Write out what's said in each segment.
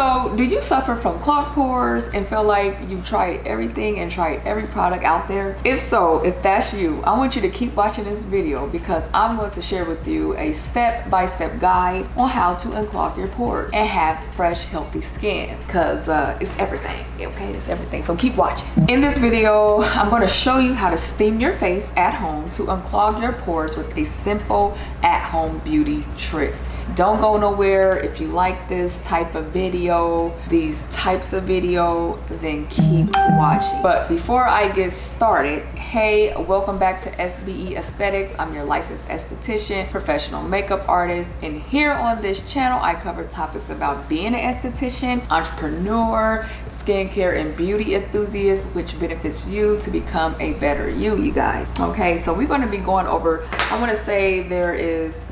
So do you suffer from clogged pores and feel like you've tried everything and tried every product out there? If so, if that's you, I want you to keep watching this video because I'm going to share with you a step-by-step -step guide on how to unclog your pores and have fresh, healthy skin because uh, it's everything, okay? It's everything, so keep watching. In this video, I'm gonna show you how to steam your face at home to unclog your pores with a simple at-home beauty trick don't go nowhere. If you like this type of video these types of video then keep watching. But before i get started hey welcome back to sbe aesthetics. I'm your licensed esthetician professional makeup artist and here on this channel i cover topics about being an esthetician entrepreneur skincare and beauty enthusiast which benefits you to become a better you you guys. Okay so we're going to be going over i want to say there is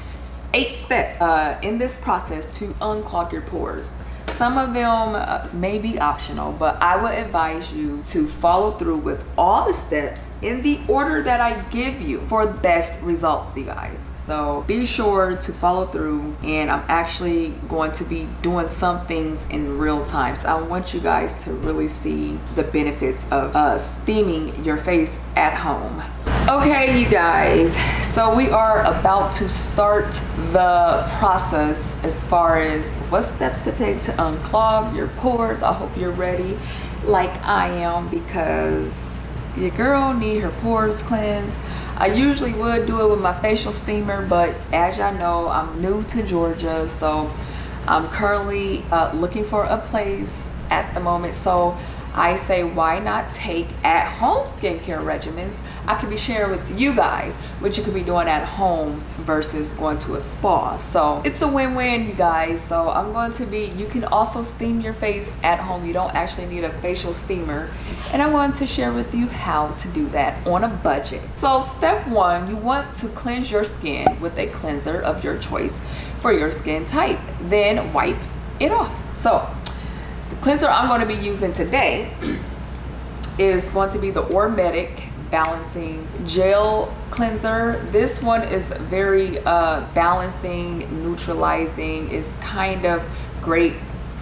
eight steps uh, in this process to unclog your pores. Some of them uh, may be optional, but I would advise you to follow through with all the steps in the order that I give you for the best results, you guys. So be sure to follow through and I'm actually going to be doing some things in real time. So I want you guys to really see the benefits of uh, steaming your face at home. Okay, you guys, so we are about to start the process as far as what steps to take to unclog your pores. I hope you're ready like I am because your girl need her pores cleansed. I usually would do it with my facial steamer, but as y'all know, I'm new to Georgia, so I'm currently uh, looking for a place at the moment. So I say why not take at home skincare regimens? I could be sharing with you guys what you could be doing at home versus going to a spa. So it's a win-win you guys. So I'm going to be you can also steam your face at home. You don't actually need a facial steamer. And I want to share with you how to do that on a budget. So step one you want to cleanse your skin with a cleanser of your choice for your skin type. Then wipe it off. So cleanser I'm going to be using today is going to be the Ormedic Balancing Gel Cleanser. This one is very uh, balancing, neutralizing. It's kind of great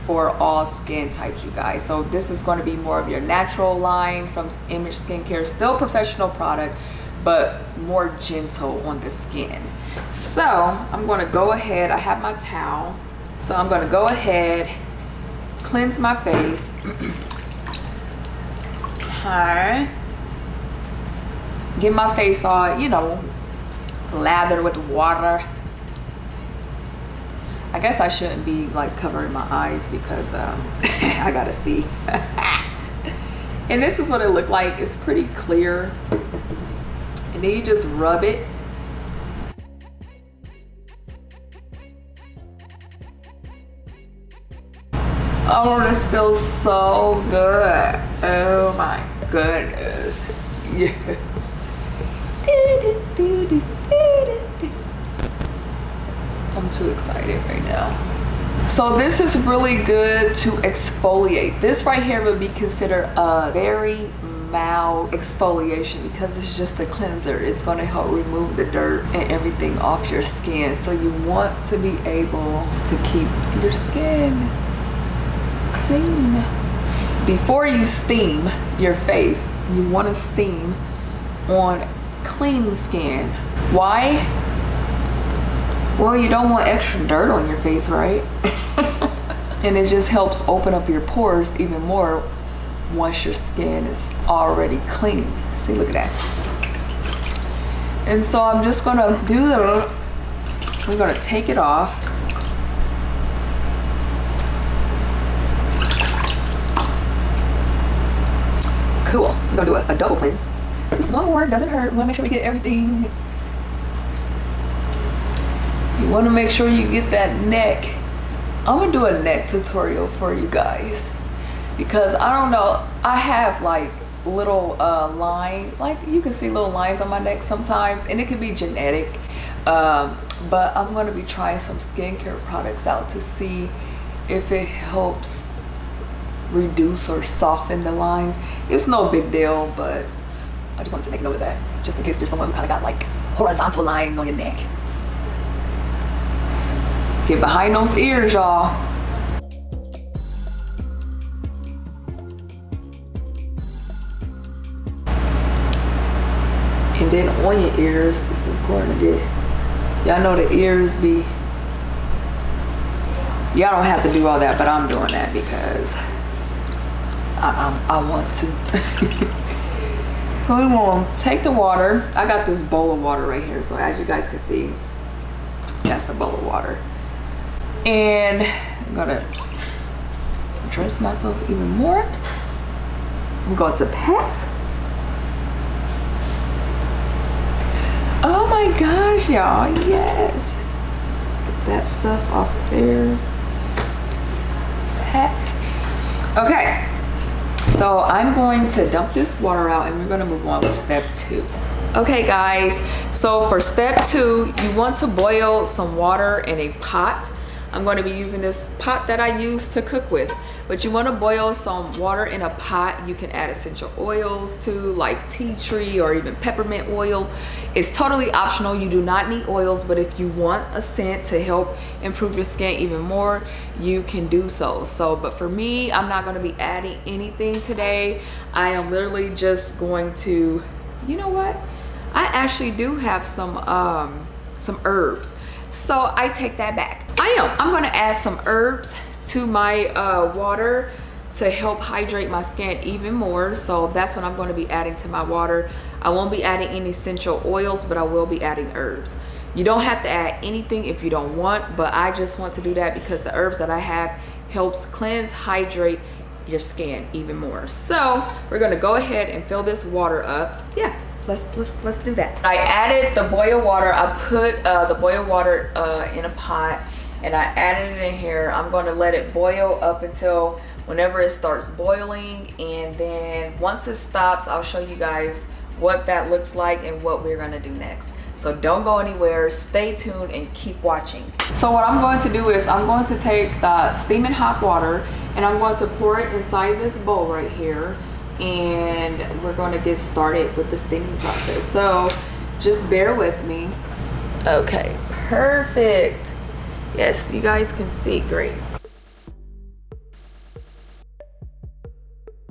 for all skin types, you guys. So this is going to be more of your natural line from Image Skincare. Still professional product, but more gentle on the skin. So I'm going to go ahead. I have my towel. So I'm going to go ahead cleanse my face. okay. Get my face all, you know, lathered with water. I guess I shouldn't be like covering my eyes because um, I gotta see. and this is what it looked like. It's pretty clear. And then you just rub it Oh, this feels so good. Oh my goodness. Yes. I'm too excited right now. So this is really good to exfoliate. This right here would be considered a very mild exfoliation because it's just a cleanser. It's going to help remove the dirt and everything off your skin. So you want to be able to keep your skin clean. Before you steam your face, you want to steam on clean skin. Why? Well, you don't want extra dirt on your face, right? and it just helps open up your pores even more once your skin is already clean. See, look at that. And so I'm just gonna do the, we're gonna take it off. Cool. I'm gonna do a, a double cleanse. Just one more, doesn't hurt. We wanna make sure we get everything. You wanna make sure you get that neck. I'm gonna do a neck tutorial for you guys. Because I don't know, I have like little uh, line, like you can see little lines on my neck sometimes and it could be genetic. Um, but I'm gonna be trying some skincare products out to see if it helps reduce or soften the lines. It's no big deal, but I just wanted to make note of that, just in case there's someone who kind of got like horizontal lines on your neck. Get behind those ears, y'all. And then on your ears, it's important to get, y'all know the ears be, y'all don't have to do all that, but I'm doing that because I, I, I want to. so we want to take the water. I got this bowl of water right here. So as you guys can see, that's the bowl of water. And I'm gonna dress myself even more. I'm going to pat. Oh my gosh, y'all, yes. Get that stuff off of there. Pat. Okay, so I'm going to dump this water out and we're gonna move on with step two. Okay guys, so for step two, you want to boil some water in a pot. I'm going to be using this pot that I use to cook with. But you want to boil some water in a pot. You can add essential oils to like tea tree or even peppermint oil. It's totally optional. You do not need oils, but if you want a scent to help improve your skin even more, you can do so. So, but for me, I'm not going to be adding anything today. I am literally just going to, you know what? I actually do have some um, some herbs. So I take that back. I'm going to add some herbs to my uh, water to help hydrate my skin even more. So that's what I'm going to be adding to my water. I won't be adding any essential oils, but I will be adding herbs. You don't have to add anything if you don't want, but I just want to do that because the herbs that I have helps cleanse, hydrate your skin even more. So we're gonna go ahead and fill this water up. Yeah, let's let's let's do that. I added the boil water. I put uh, the boil water uh, in a pot and I added it in here. I'm going to let it boil up until whenever it starts boiling and then once it stops I'll show you guys what that looks like and what we're going to do next. So don't go anywhere, stay tuned and keep watching. So what I'm going to do is I'm going to take the steaming hot water and I'm going to pour it inside this bowl right here and we're going to get started with the steaming process. So just bear with me. Okay, perfect. Yes, you guys can see great.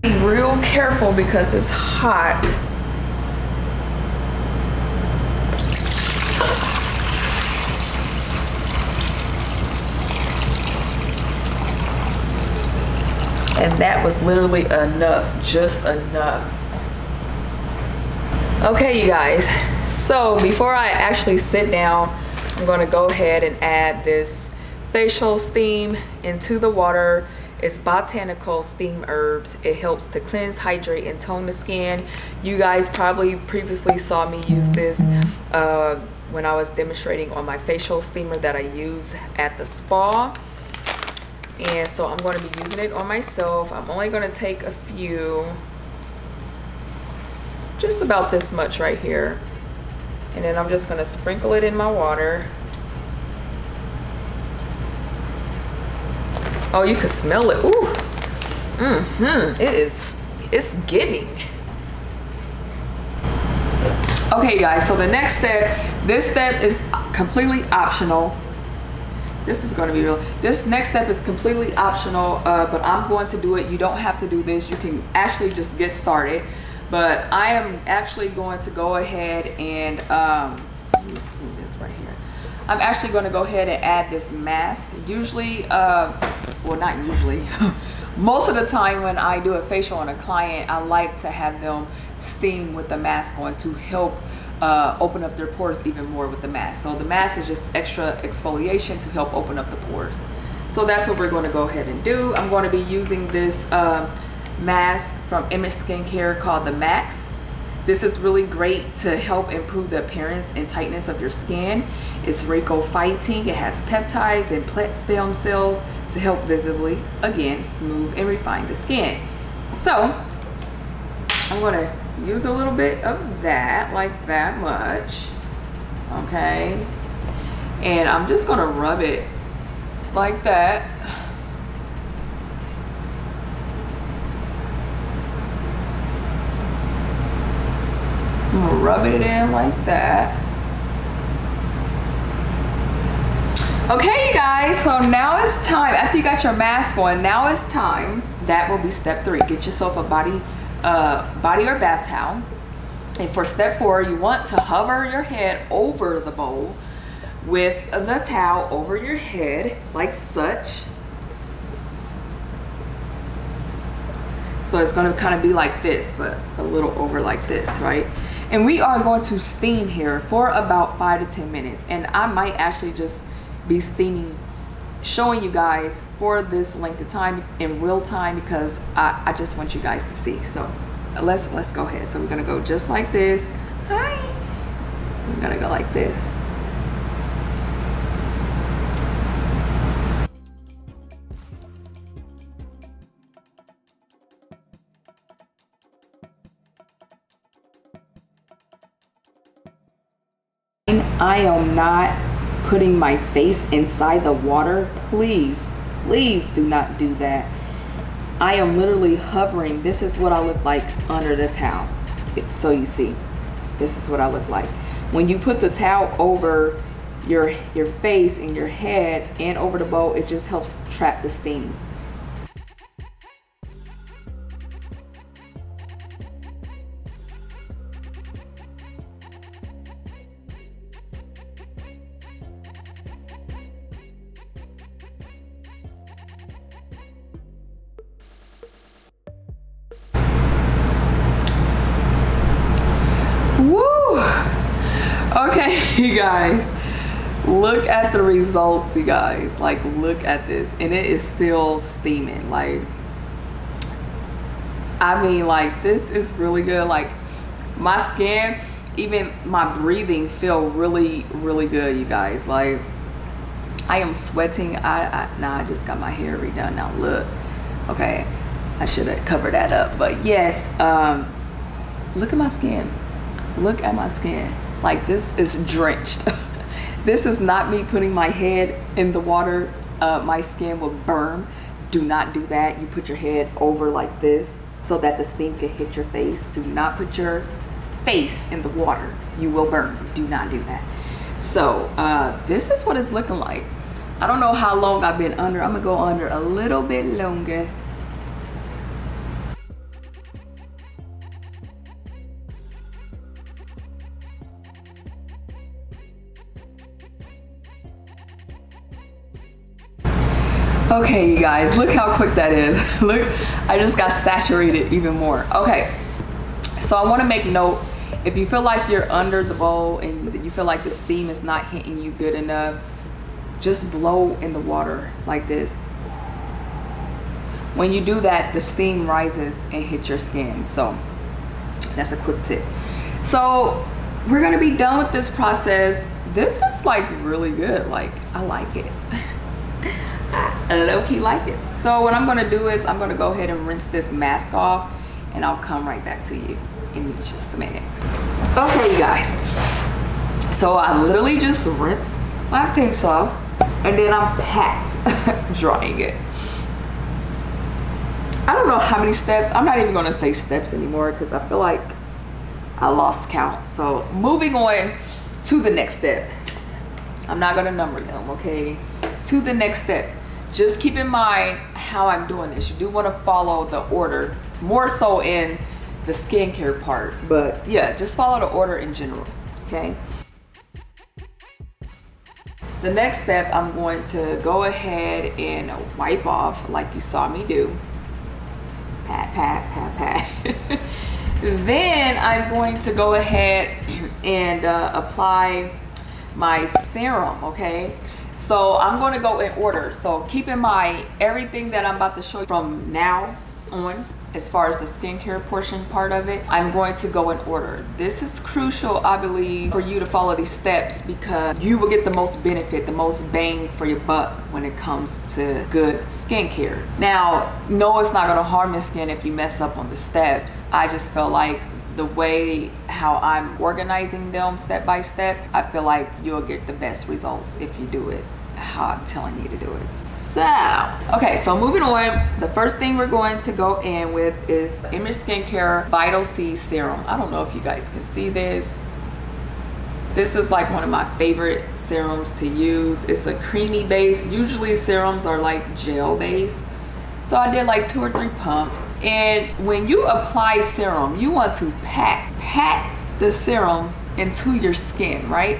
Be real careful because it's hot. And that was literally enough, just enough. Okay, you guys, so before I actually sit down I'm going to go ahead and add this facial steam into the water. It's botanical steam herbs. It helps to cleanse, hydrate, and tone the skin. You guys probably previously saw me use this uh, when I was demonstrating on my facial steamer that I use at the spa. And so I'm going to be using it on myself. I'm only going to take a few, just about this much right here and then I'm just to sprinkle it in my water. Oh, you can smell it. Ooh. Mm-hmm. It is, it's giving. Okay, guys, so the next step, this step is completely optional. This is to be real. This next step is completely optional, uh, but I'm going to do it. You don't have to do this. You can actually just get started but I am actually going to go ahead and um, this right here. I'm actually going to go ahead and add this mask. Usually, uh, well not usually, most of the time when I do a facial on a client, I like to have them steam with the mask on to help uh, open up their pores even more with the mask. So the mask is just extra exfoliation to help open up the pores. So that's what we're going to go ahead and do. I'm going to be using this uh, mask from Image Skincare called the Max. This is really great to help improve the appearance and tightness of your skin. It's RACO fighting. It has peptides and plant stem cells to help visibly, again, smooth and refine the skin. So, I'm gonna use a little bit of that, like that much, okay? And I'm just gonna rub it like that rub it in like that. Okay, you guys, so now it's time. After you got your mask on, now it's time. That will be step three. Get yourself a body, uh, body or bath towel. And for step four, you want to hover your head over the bowl with the towel over your head like such. So it's gonna kind of be like this, but a little over like this, right? And we are going to steam here for about five to 10 minutes. And I might actually just be steaming, showing you guys for this length of time in real time because I, I just want you guys to see. So let's let's go ahead. So we're gonna go just like this. Hi. We're gonna go like this. I am not putting my face inside the water. Please, please do not do that. I am literally hovering. This is what I look like under the towel. So you see, this is what I look like. When you put the towel over your, your face and your head and over the bowl, it just helps trap the steam. Okay, you guys, look at the results, you guys. Like, look at this. And it is still steaming. Like, I mean, like, this is really good. Like, my skin, even my breathing feel really, really good, you guys. Like, I am sweating. I, I Nah, I just got my hair redone. Now, look. Okay, I should have covered that up. But yes, um, look at my skin. Look at my skin like this is drenched. this is not me putting my head in the water. Uh, my skin will burn. Do not do that. You put your head over like this so that the steam can hit your face. Do not put your face in the water. You will burn. Do not do that. So uh, this is what it's looking like. I don't know how long I've been under. I'm gonna go under a little bit longer Okay, you guys, look how quick that is. look, I just got saturated even more. Okay, so I wanna make note, if you feel like you're under the bowl and you feel like the steam is not hitting you good enough, just blow in the water like this. When you do that, the steam rises and hits your skin. So that's a quick tip. So we're gonna be done with this process. This was like really good. Like, I like it. Low-key like it. So what I'm gonna do is I'm gonna go ahead and rinse this mask off and I'll come right back to you in just a minute. Okay, you guys. So I literally just rinsed my face off and then I'm packed drying it. I don't know how many steps. I'm not even gonna say steps anymore because I feel like I lost count. So moving on to the next step. I'm not gonna number them, okay? To the next step just keep in mind how I'm doing this. You do want to follow the order, more so in the skincare part. But yeah, just follow the order in general, okay? The next step, I'm going to go ahead and wipe off like you saw me do. Pat, pat, pat, pat. then I'm going to go ahead and uh, apply my serum, okay? So I'm to go in order. So keep in mind everything that I'm about to show you from now on as far as the skincare portion part of it, I'm going to go in order. This is crucial, I believe, for you to follow these steps because you will get the most benefit, the most bang for your buck when it comes to good skincare. Now, no, it's not gonna harm your skin if you mess up on the steps. I just felt like the way how I'm organizing them step by step, I feel like you'll get the best results if you do it how I'm telling you to do it. So, okay, so moving on, the first thing we're going to go in with is Image Skincare Vital C Serum. I don't know if you guys can see this. This is like one of my favorite serums to use. It's a creamy base. Usually serums are like gel base. So I did like two or three pumps. And when you apply serum, you want to pat, pat the serum into your skin, right?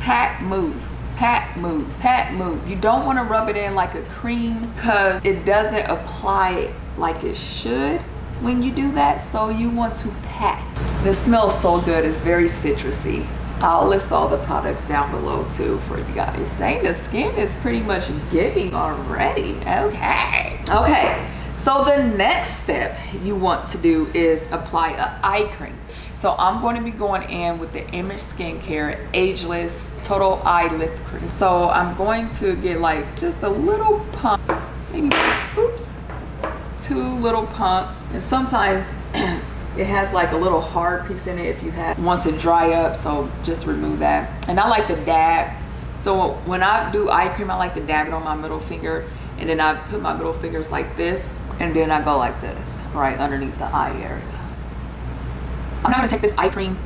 Pat, move, pat, move, pat, move. You don't want to rub it in like a cream because it doesn't apply like it should when you do that. So you want to pat. This smells so good. It's very citrusy. I'll list all the products down below too for you guys. Dang, the skin is pretty much giving already. Okay. Okay. So the next step you want to do is apply a eye cream. So I'm going to be going in with the Image Skincare Ageless Total Eye Lift Cream. So I'm going to get like just a little pump, maybe, oops, two little pumps. And sometimes it has like a little hard piece in it if you have, wants to dry up. So just remove that. And I like to dab. So when I do eye cream, I like to dab it on my middle finger. And then I put my middle fingers like this. And then I go like this, right underneath the eye area. I'm not gonna take this eye cream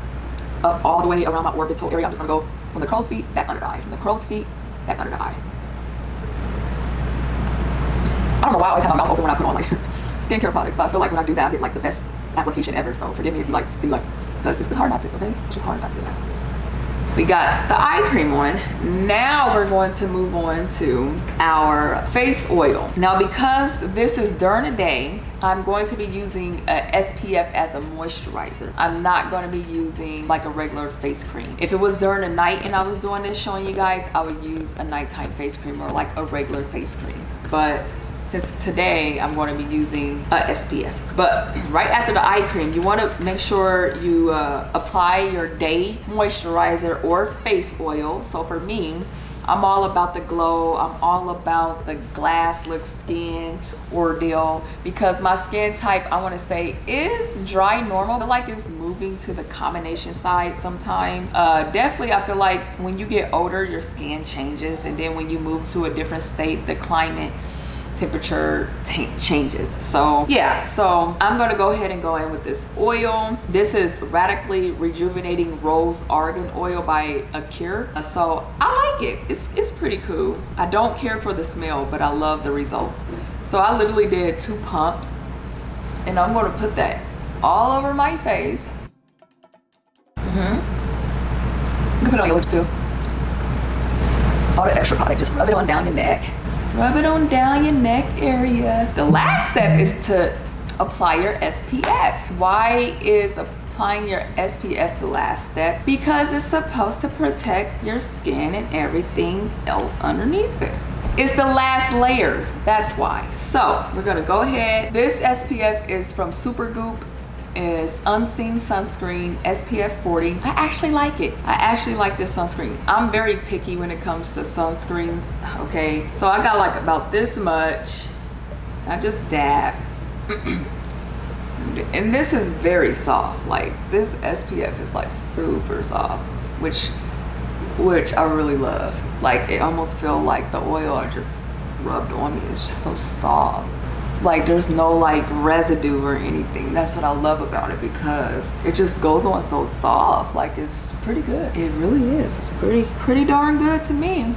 up all the way around my orbital area. I'm just gonna go from the crow's feet back under the eye, from the crow's feet back under the eye. I don't know why I always have my mouth open when I put on like skincare products, but I feel like when I do that, I get like the best application ever. So forgive me if you like, like, because it's, it's hard not to, okay? It's just hard not to. We got the eye cream on. Now we're going to move on to our face oil. Now because this is during the day, I'm going to be using a SPF as a moisturizer. I'm not going to be using like a regular face cream. If it was during the night and I was doing this showing you guys, I would use a nighttime face cream or like a regular face cream. But since today I'm going to be using a SPF. But right after the eye cream, you want to make sure you uh, apply your day moisturizer or face oil. So for me, I'm all about the glow. I'm all about the glass look skin ordeal because my skin type, I want to say, is dry normal. but like it's moving to the combination side sometimes. Uh, definitely, I feel like when you get older, your skin changes. And then when you move to a different state, the climate, temperature changes. So yeah, so I'm gonna go ahead and go in with this oil. This is Radically Rejuvenating Rose Argan Oil by Acure. So I like it, it's, it's pretty cool. I don't care for the smell, but I love the results. So I literally did two pumps and I'm gonna put that all over my face. Mm-hmm. You can put it on your lips too. All the extra product, just rub it on down your neck. Rub it on down your neck area. The last step is to apply your SPF. Why is applying your SPF the last step? Because it's supposed to protect your skin and everything else underneath it. It's the last layer, that's why. So we're gonna go ahead. This SPF is from Supergoop is Unseen Sunscreen SPF 40. I actually like it. I actually like this sunscreen. I'm very picky when it comes to sunscreens, okay? So I got like about this much. I just dab. and this is very soft. Like this SPF is like super soft, which which I really love. Like it almost feel like the oil are just rubbed on me. It's just so soft like there's no like residue or anything. That's what i love about it because it just goes on so soft. Like it's pretty good. It really is. It's pretty pretty darn good to me.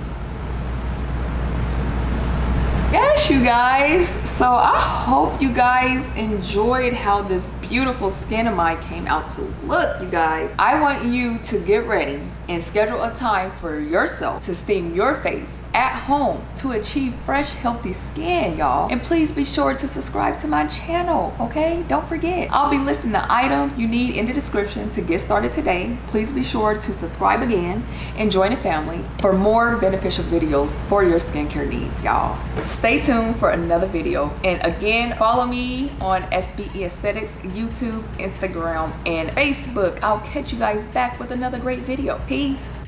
Yes you guys. So i hope you guys enjoyed how this beautiful skin of mine came out to look you guys i want you to get ready and schedule a time for yourself to steam your face at home to achieve fresh, healthy skin, y'all. And please be sure to subscribe to my channel, okay? Don't forget. I'll be listing the items you need in the description to get started today. Please be sure to subscribe again and join the family for more beneficial videos for your skincare needs, y'all. Stay tuned for another video. And again, follow me on SBE Aesthetics, YouTube, Instagram, and Facebook. I'll catch you guys back with another great video. Peace.